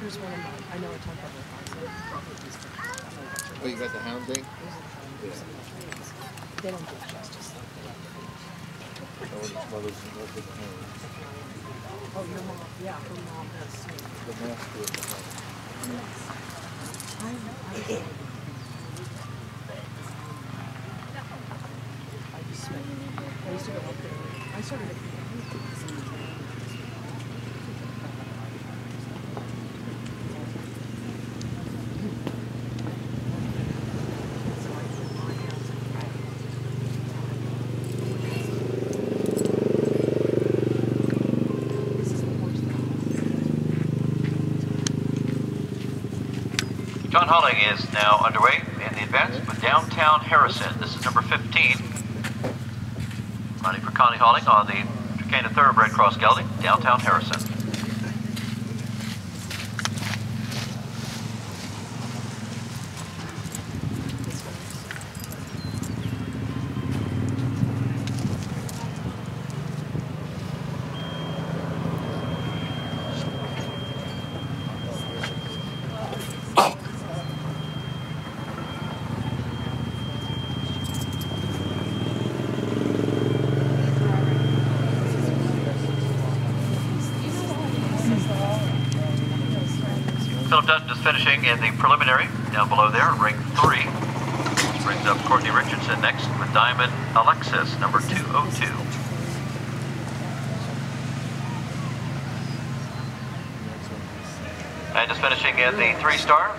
Here's one of mine. I know I talked about the house. Oh, you got the hound thing? Yeah. They don't do it justice. Oh, his mother's look at the hound. Oh, your mom, yeah, her mom has. The master of the hound. I, I, I just spent, I used to go up there. I started John Holling is now underway in the advance with downtown Harrison. This is number 15. Running for Connie Holling on the Duquesne Thoroughbred Cross Gelding, downtown Harrison. Philip Dutton just finishing in the preliminary down below there, ring three. This brings up Courtney Richardson next with Diamond Alexis, number 202. And just finishing in the three star,